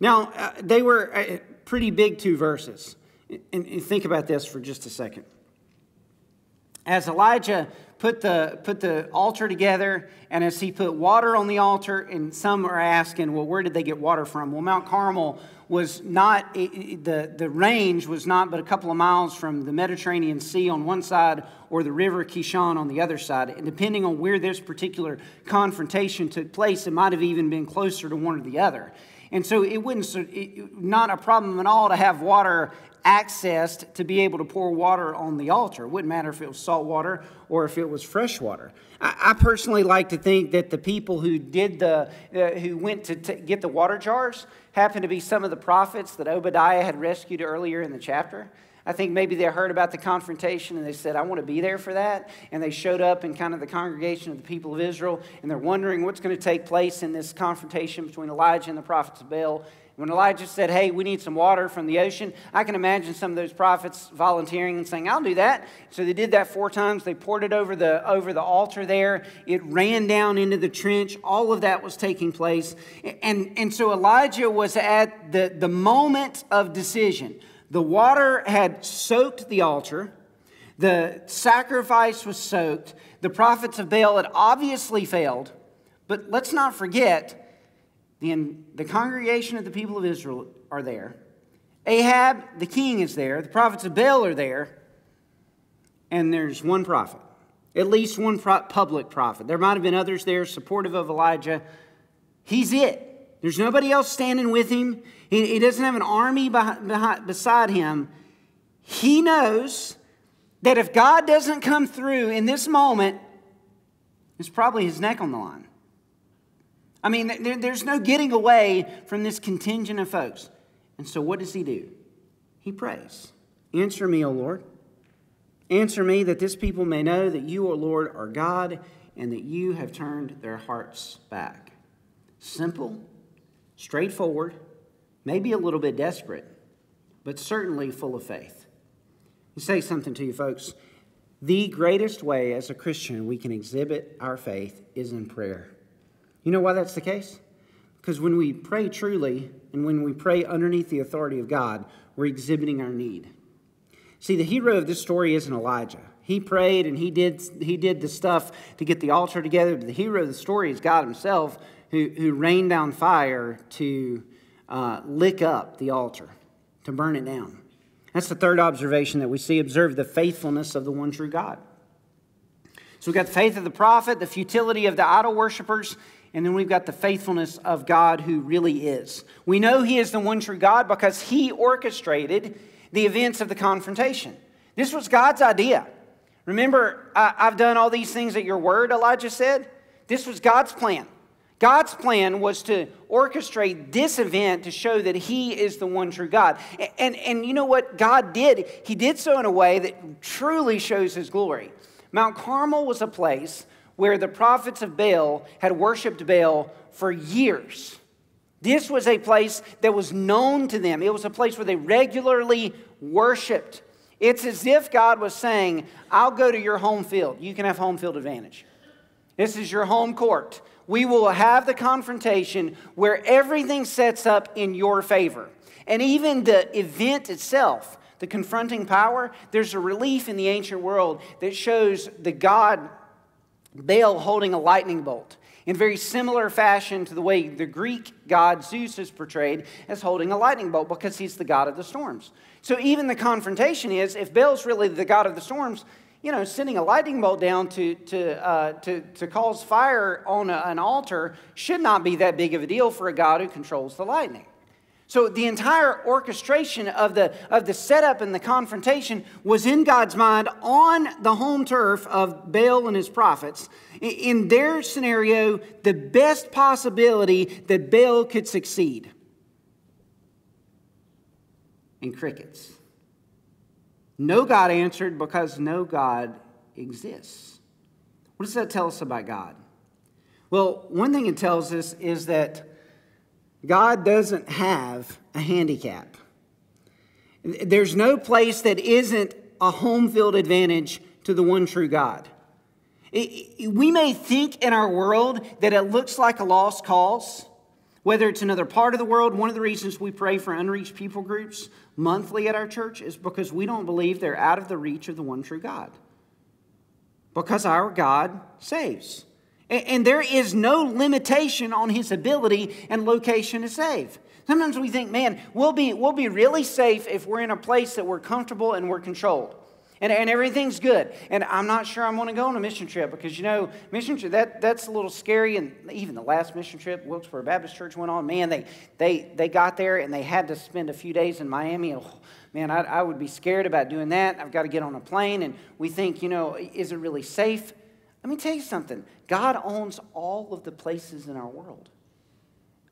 Now, uh, they were uh, pretty big two verses. And, and think about this for just a second. As Elijah put the, put the altar together, and as he put water on the altar, and some are asking, well, where did they get water from? Well, Mount Carmel was not, the, the range was not but a couple of miles from the Mediterranean Sea on one side or the river Kishon on the other side. And depending on where this particular confrontation took place, it might have even been closer to one or the other. And so it wouldn't, it, not a problem at all to have water accessed to be able to pour water on the altar. It wouldn't matter if it was salt water or if it was fresh water. I, personally like to think that the people who did the, uh, who went to t- get the water jars happened to be some of the prophets that Obadiah had rescued earlier in the chapter. I think maybe they heard about the confrontation and they said, I want to be there for that. And they showed up in kind of the congregation of the people of Israel and they're wondering what's going to take place in this confrontation between Elijah and the prophets of Baal. When Elijah said, Hey, we need some water from the ocean, I can imagine some of those prophets volunteering and saying, I'll do that. So they did that four times. They poured it over the, over the altar there. It ran down into the trench. All of that was taking place. And, and so Elijah was at the, the moment of decision. The water had soaked the altar, the sacrifice was soaked. The prophets of Baal had obviously failed. But let's not forget, the, the congregation of the people of Israel are there. Ahab, the king, is there. The prophets of Baal are there. And there's one prophet, at least one pro- public prophet. There might have been others there supportive of Elijah. He's it. There's nobody else standing with him. He, he doesn't have an army behind, behind, beside him. He knows that if God doesn't come through in this moment, it's probably his neck on the line. I mean, there, there's no getting away from this contingent of folks. And so, what does he do? He prays Answer me, O Lord. Answer me that this people may know that you, O Lord, are God and that you have turned their hearts back. Simple, straightforward, maybe a little bit desperate, but certainly full of faith. Let say something to you, folks. The greatest way as a Christian we can exhibit our faith is in prayer. You know why that's the case? Because when we pray truly and when we pray underneath the authority of God, we're exhibiting our need. See, the hero of this story isn't Elijah. He prayed and he did, he did the stuff to get the altar together. But the hero of the story is God Himself, who, who rained down fire to uh, lick up the altar, to burn it down. That's the third observation that we see. Observe the faithfulness of the one true God. So we've got the faith of the prophet, the futility of the idol worshippers, and then we've got the faithfulness of God who really is. We know He is the one true God because He orchestrated the events of the confrontation. This was God's idea. Remember, I've done all these things at your word, Elijah said? This was God's plan. God's plan was to orchestrate this event to show that He is the one true God. And, and, and you know what God did? He did so in a way that truly shows His glory. Mount Carmel was a place where the prophets of Baal had worshiped Baal for years. This was a place that was known to them, it was a place where they regularly worshiped. It's as if God was saying, I'll go to your home field. You can have home field advantage. This is your home court. We will have the confrontation where everything sets up in your favor. And even the event itself, the confronting power, there's a relief in the ancient world that shows the God Baal holding a lightning bolt in very similar fashion to the way the Greek god Zeus is portrayed as holding a lightning bolt because he's the god of the storms. So even the confrontation is if Baal's really the god of the storms, You know, sending a lightning bolt down to, to, uh, to, to cause fire on a, an altar should not be that big of a deal for a God who controls the lightning. So the entire orchestration of the, of the setup and the confrontation was in God's mind on the home turf of Baal and his prophets. In their scenario, the best possibility that Baal could succeed. And crickets. No God answered because no God exists. What does that tell us about God? Well, one thing it tells us is that God doesn't have a handicap. There's no place that isn't a home field advantage to the one true God. We may think in our world that it looks like a lost cause, whether it's another part of the world. One of the reasons we pray for unreached people groups monthly at our church is because we don't believe they're out of the reach of the one true God. Because our God saves. And there is no limitation on his ability and location to save. Sometimes we think, man, we'll be, we'll be really safe if we're in a place that we're comfortable and we're controlled. And, and everything's good. And I'm not sure I'm going to go on a mission trip because, you know, mission trip, that, that's a little scary. And even the last mission trip Wilkesboro Baptist Church went on, man, they, they, they got there and they had to spend a few days in Miami. Oh, man, I, I would be scared about doing that. I've got to get on a plane. And we think, you know, is it really safe? Let me tell you something God owns all of the places in our world.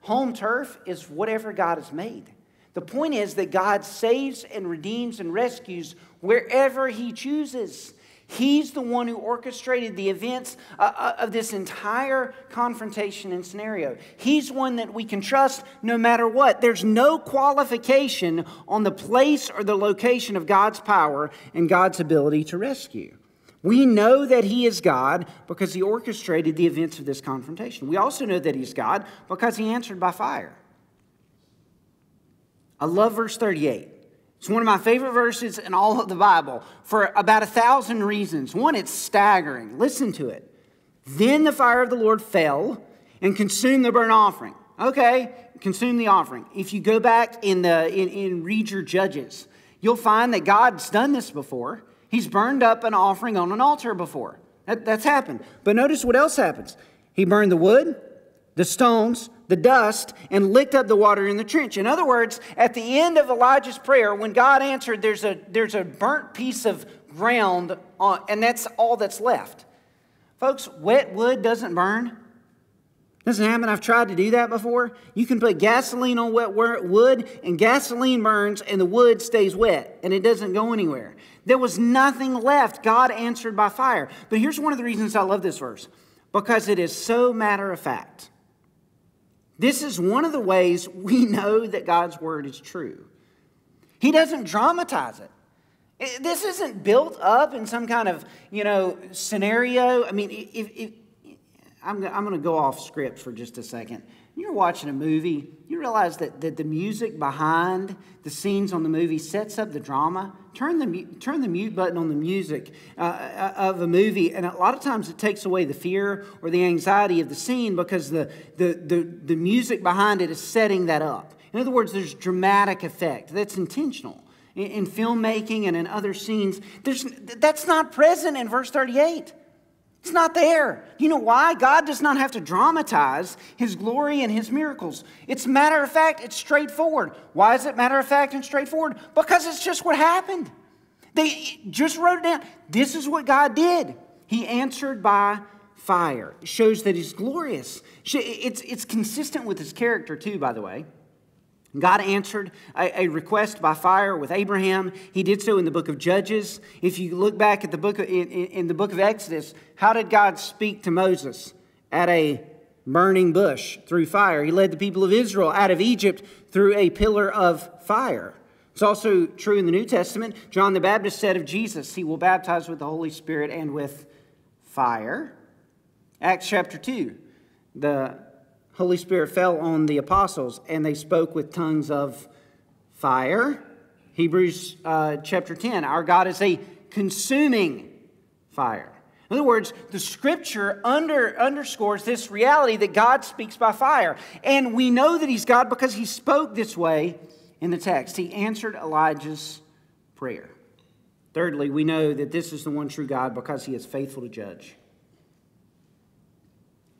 Home turf is whatever God has made. The point is that God saves and redeems and rescues wherever He chooses. He's the one who orchestrated the events uh, uh, of this entire confrontation and scenario. He's one that we can trust no matter what. There's no qualification on the place or the location of God's power and God's ability to rescue. We know that He is God because He orchestrated the events of this confrontation. We also know that He's God because He answered by fire. I love verse 38. It's one of my favorite verses in all of the Bible for about a thousand reasons. One, it's staggering. Listen to it. Then the fire of the Lord fell and consumed the burnt offering. Okay, consume the offering. If you go back in the in, in read your judges, you'll find that God's done this before. He's burned up an offering on an altar before. That, that's happened. But notice what else happens. He burned the wood, the stones, the dust, and licked up the water in the trench. In other words, at the end of Elijah's prayer, when God answered, there's a, there's a burnt piece of ground, on, and that's all that's left. Folks, wet wood doesn't burn. Doesn't happen. I've tried to do that before. You can put gasoline on wet wood, and gasoline burns, and the wood stays wet, and it doesn't go anywhere. There was nothing left. God answered by fire. But here's one of the reasons I love this verse because it is so matter of fact. This is one of the ways we know that God's word is true. He doesn't dramatize it. This isn't built up in some kind of, you know, scenario. I mean, if, if I'm, I'm going to go off script for just a second you're watching a movie, you realize that, that the music behind the scenes on the movie sets up the drama. Turn the, turn the mute button on the music uh, uh, of a movie, and a lot of times it takes away the fear or the anxiety of the scene because the, the, the, the music behind it is setting that up. In other words, there's dramatic effect that's intentional. In, in filmmaking and in other scenes, there's, that's not present in verse 38. It's not there. You know why? God does not have to dramatize his glory and his miracles. It's matter of fact, it's straightforward. Why is it matter of fact and straightforward? Because it's just what happened. They just wrote it down. This is what God did. He answered by fire. It shows that he's glorious. It's, it's consistent with his character, too, by the way. God answered a, a, request by fire with Abraham. He did so in the book of Judges. If you look back at the book of, in, in the book of Exodus, how did God speak to Moses? At a burning bush through fire. He led the people of Israel out of Egypt through a pillar of fire. It's also true in the New Testament. John the Baptist said of Jesus, He will baptize with the Holy Spirit and with fire. Acts chapter 2, the Holy Spirit fell on the apostles and they spoke with tongues of fire. Hebrews uh, chapter 10, our God is a consuming fire. In other words, the scripture under, underscores this reality that God speaks by fire. And we know that he's God because he spoke this way in the text. He answered Elijah's prayer. Thirdly, we know that this is the one true God because he is faithful to judge.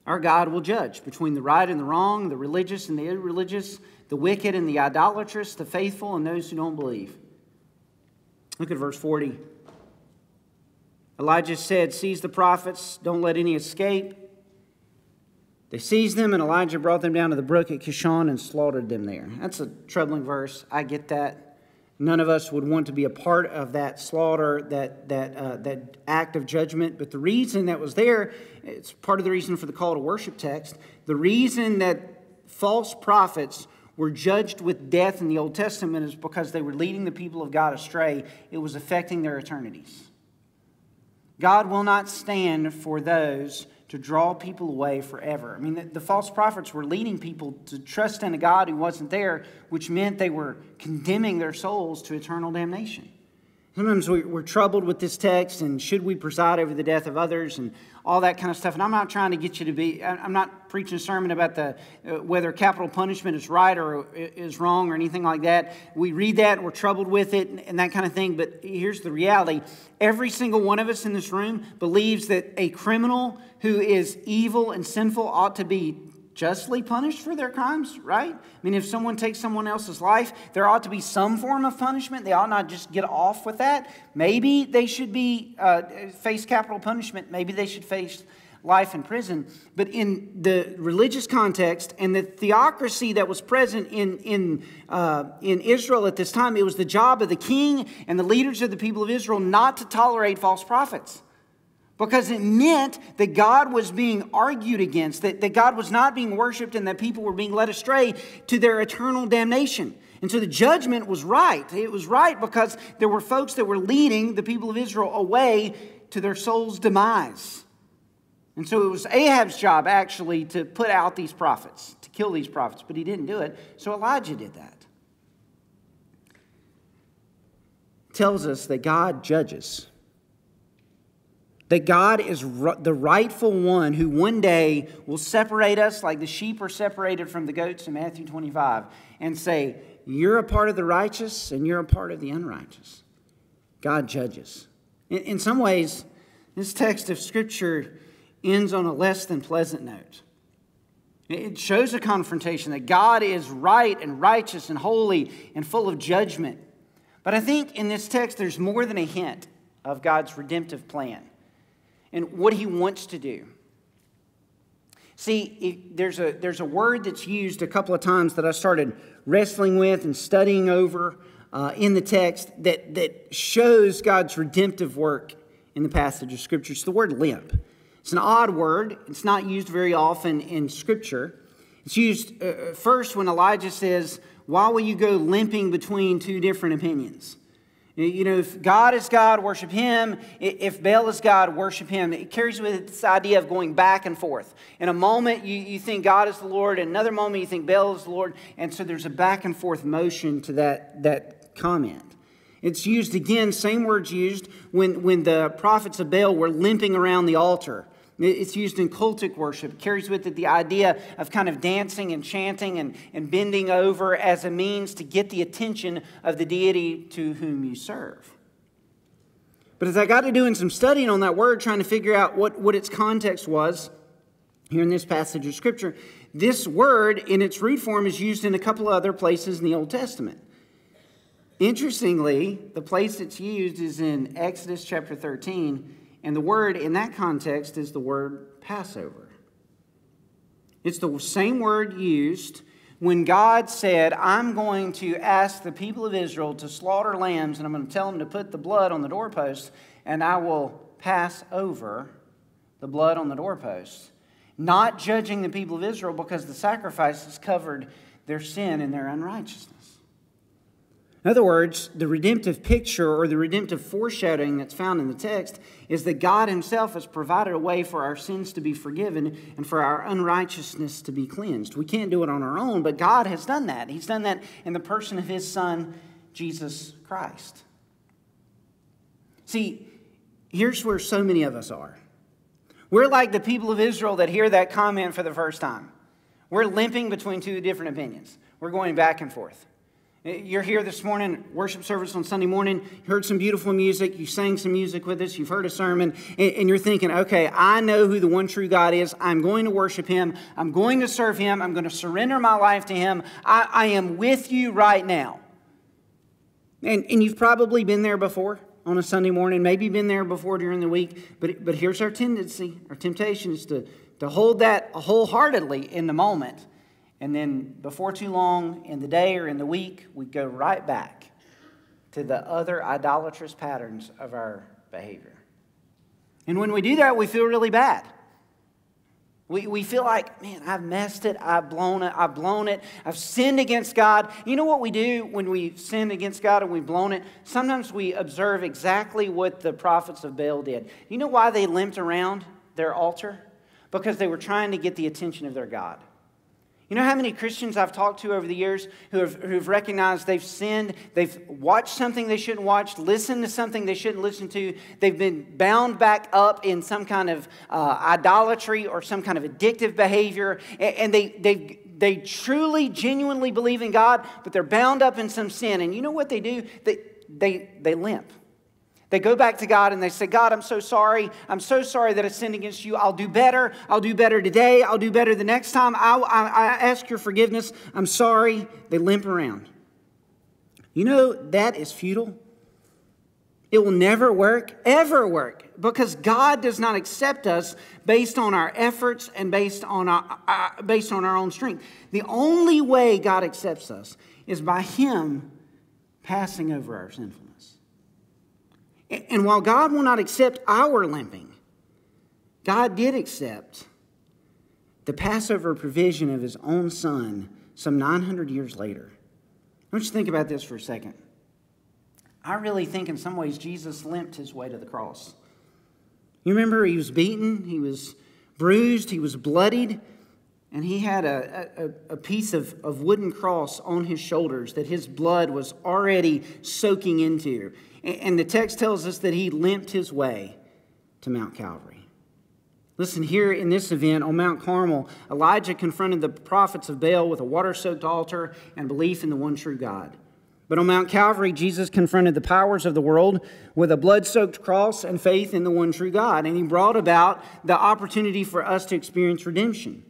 Our God will judge between the right and the wrong, the religious and the irreligious, the wicked and the idolatrous, the faithful and those who don't believe. Look at verse 40. Elijah said, Seize the prophets, don't let any escape. They seized them, and Elijah brought them down to the brook at Kishon and slaughtered them there. That's a troubling verse. I get that. None of us would want to be a part of that slaughter, that, that, uh, that act of judgment. But the reason that was there, it's part of the reason for the call to worship text. The reason that false prophets were judged with death in the Old Testament is because they were leading the people of God astray. It was affecting their eternities. God will not stand for those to draw people away forever. I mean, the, the, false prophets were leading people to trust in a God who wasn't there, which meant they were condemning their souls to eternal damnation. Sometimes we, are troubled with this text and should we preside over the death of others and all that kind of stuff. And I'm not trying to get you to be, I'm not preaching a sermon about the, uh, whether capital punishment is right or is wrong or anything like that. We read that and we're troubled with it and that kind of thing. But here's the reality every single one of us in this room believes that a criminal who is evil and sinful ought to be justly punished for their crimes, right? I mean, if someone takes someone else's life, there ought to be some form of punishment. They ought not just get off with that. Maybe they should be uh, face capital punishment. Maybe they should face life in prison. But in the religious context and the theocracy that was present in, in, uh, in Israel at this time, it was the job of the king and the leaders of the people of Israel not to tolerate false prophets because it meant that God was being argued against, that, that God was not being worshiped, and that people were being led astray to their eternal damnation. And so the judgment was right. It was right because there were folks that were leading the people of Israel away to their soul's demise. And so it was Ahab's job actually to put out these prophets, to kill these prophets, but he didn't do it. So Elijah did that. tells us that God judges that God is the rightful one who one day will separate us like the sheep are separated from the goats in Matthew 25 and say, You're a part of the righteous and you're a part of the unrighteous. God judges. In, in some ways, this text of Scripture ends on a less than pleasant note. It shows a confrontation that God is right and righteous and holy and full of judgment. But I think in this text, there's more than a hint of God's redemptive plan and what he wants to do. See, there's a, there's a word that's used a couple of times that I started wrestling with and studying over uh, in the text that, that shows God's redemptive work in the passage of Scripture. It's the word limp. It's an odd word, it's not used very often in Scripture. It's used uh, first when Elijah says, Why will you go limping between two different opinions? You know, if God is God, worship Him. If Baal is God, worship Him. It carries with it this idea of going back and forth. In a moment, you, you think God is the Lord. In another moment, you think Baal is the Lord. And so there's a back and forth motion to that, that comment. It's used again, same words used when, when the prophets of Baal were limping around the altar. It's used in cultic worship. It carries with it the idea of kind of dancing and chanting and, and bending over as a means to get the attention of the deity to whom you serve. But as I got to doing some studying on that word, trying to figure out what, what its context was here in this passage of Scripture, this word in its root form is used in a couple of other places in the Old Testament. Interestingly, the place it's used is in Exodus chapter 13 and the word in that context is the word Passover. It's the same word used when God said, I'm going to ask the people of Israel to slaughter lambs, and I'm going to tell them to put the blood on the doorposts, and I will pass over the blood on the doorposts. Not judging the people of Israel because the sacrifices covered their sin and their unrighteousness. In other words, the redemptive picture or the redemptive foreshadowing that's found in the text is that God Himself has provided a way for our sins to be forgiven and for our unrighteousness to be cleansed. We can't do it on our own, but God has done that. He's done that in the person of His Son, Jesus Christ. See, here's where so many of us are. We're like the people of Israel that hear that comment for the first time. We're limping between two different opinions, we're going back and forth. Eh, you're here this morning, worship service on Sunday morning, you heard some beautiful music, you sang some music with us, you've heard a sermon, and, you're thinking, okay, I know who the one true God is. I'm going to worship Him. I'm going to serve Him. I'm going to surrender my life to Him. I, I am with you right now. And, and you've probably been there before on a Sunday morning, maybe been there before during the week, but, but here's our tendency, our temptation is to, to hold that wholeheartedly in the moment and then before too long, in the day or in the week, we go right back to the other idolatrous patterns of our behavior. And when we do that, we feel really bad. We, we feel like, man, I've messed it, I've blown it, I've blown it, I've sinned against God. You know what we do when we sin against God and we've blown it? Sometimes we observe exactly what the prophets of Baal did. You know why they limped around their altar? Because they were trying to get the attention of their God. You know how many Christians I've talked to over the years who have who've recognized they've sinned, they've watched something they shouldn't watch, listened to something they shouldn't listen to, they've been bound back up in some kind of uh, idolatry or some kind of addictive behavior, and they, they, they truly, genuinely believe in God, but they're bound up in some sin. And you know what they do? They, they, they limp. They go back to God and they say, God, I'm so sorry. I'm so sorry that I sinned against you. I'll do better. I'll do better today. I'll do better the next time. I, I, I ask your forgiveness. I'm sorry. They limp around. You know, that is futile. It will never work, ever work, because God does not accept us based on our efforts and based on our, uh, based on our own strength. The only way God accepts us is by Him passing over our sinfulness. And while God will not accept our limping, God did accept the Passover provision of his own son some 900 years later. I want you to think about this for a second. I really think in some ways Jesus limped his way to the cross. You remember he was beaten, he was bruised, he was bloodied, and he had a, a, a, piece of, of wooden cross on his shoulders that his blood was already soaking into. And the text tells us that he limped his way to Mount Calvary. Listen, here in this event on Mount Carmel, Elijah confronted the prophets of Baal with a water soaked altar and belief in the one true God. But on Mount Calvary, Jesus confronted the powers of the world with a blood soaked cross and faith in the one true God. And he brought about the opportunity for us to experience redemption.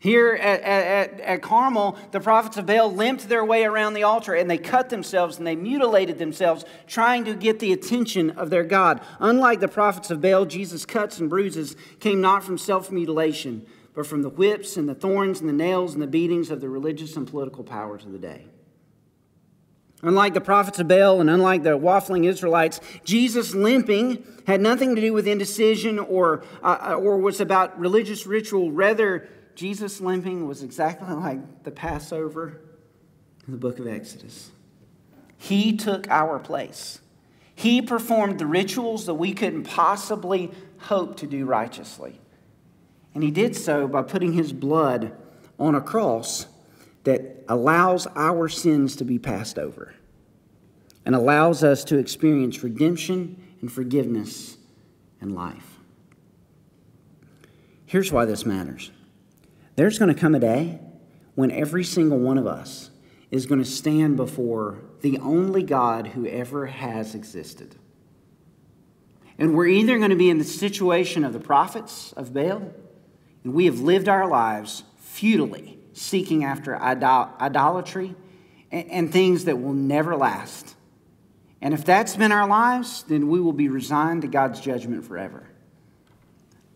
Here at, at, at, Carmel, the prophets of Baal limped their way around the altar and they cut themselves and they mutilated themselves, trying to get the attention of their God. Unlike the prophets of Baal, Jesus' cuts and bruises came not from self mutilation, but from the whips and the thorns and the nails and the beatings of the religious and political powers of the day. Unlike the prophets of Baal and unlike the waffling Israelites, Jesus' limping had nothing to do with indecision or, uh, or was about religious ritual. Rather, Jesus limping was exactly like the Passover in the book of Exodus. He took our place. He performed the rituals that we couldn't possibly hope to do righteously. And he did so by putting his blood on a cross that allows our sins to be passed over and allows us to experience redemption and forgiveness and life. Here's why this matters there's going to come a day when every single one of us is going to stand before the only God who ever has existed. And we're either going to be in the situation of the prophets of Baal, and we have lived our lives futilely seeking after idol- idolatry and things that will never last. And if that's been our lives, then we will be resigned to God's judgment forever.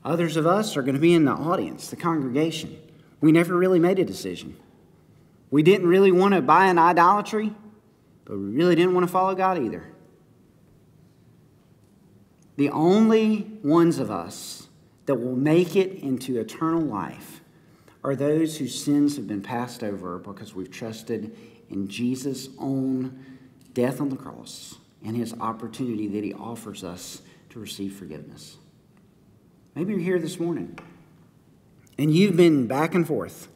Others of us are going to be in the audience, the congregation we never really made a decision. We didn't really want to buy an idolatry, but we really didn't want to follow God either. The only ones of us that will make it into eternal life are those whose sins have been passed over because we've trusted in Jesus' own death on the cross and his opportunity that he offers us to receive forgiveness. Maybe you're here this morning and you've been back and forth,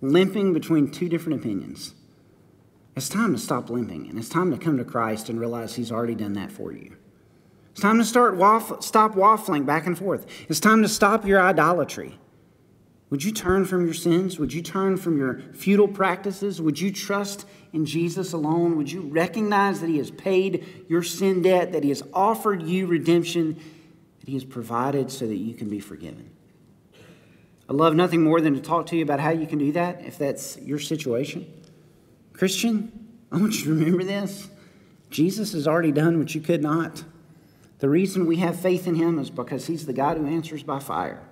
limping between two different opinions, it's time to stop limping and it's time to come to Christ and realize He's already done that for you. It's time to start waff- stop waffling back and forth. It's time to stop your idolatry Would you turn from your sins? Would you turn from your futile practices? Would you trust in Jesus alone? Would you recognize that He has paid your sin debt, that He has offered you redemption, that He has provided so that you can be forgiven? I love nothing more than to talk to you about how you can do that if that's your situation. Christian, I want you to remember this. Jesus has already done what you could not. The reason we have faith in Him is because He's the God who answers by fire.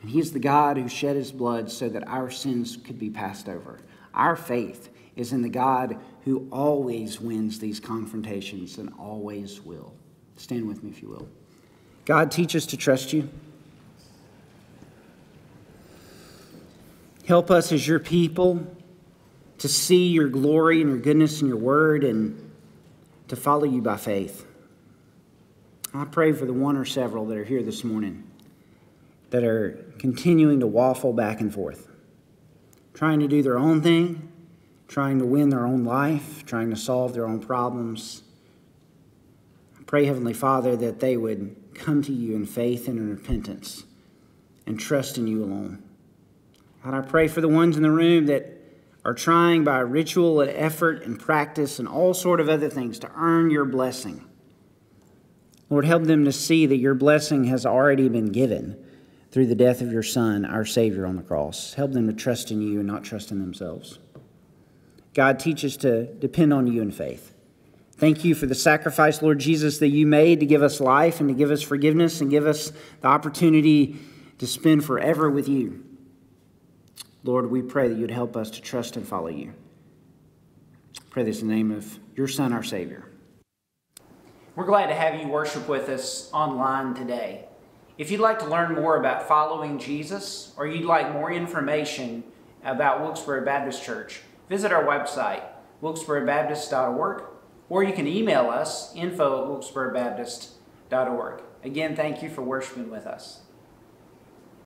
And He's the God who shed His blood so that our sins could be passed over. Our faith is in the God who always wins these confrontations and always will. Stand with me if you will. God, teach us to trust you. Help us as your people to see your glory and your goodness and your word and to follow you by faith. I pray for the one or several that are here this morning that are continuing to waffle back and forth, trying to do their own thing, trying to win their own life, trying to solve their own problems. I pray, Heavenly Father, that they would come to you in faith and in repentance and trust in you alone. God, I pray for the ones in the room that are trying by ritual and effort and practice and all sort of other things to earn your blessing. Lord, help them to see that your blessing has already been given through the death of your Son, our Savior, on the cross. Help them to trust in you and not trust in themselves. God, teach us to depend on you in faith. Thank you for the sacrifice, Lord Jesus, that you made to give us life and to give us forgiveness and give us the opportunity to spend forever with you. Lord, we pray that you'd help us to trust and follow you. Pray this in the name of your Son, our Savior. We're glad to have you worship with us online today. If you'd like to learn more about following Jesus or you'd like more information about Wilkesboro Baptist Church, visit our website, wilkesborobaptist.org, or you can email us, info at wilkesborobaptist.org. Again, thank you for worshiping with us.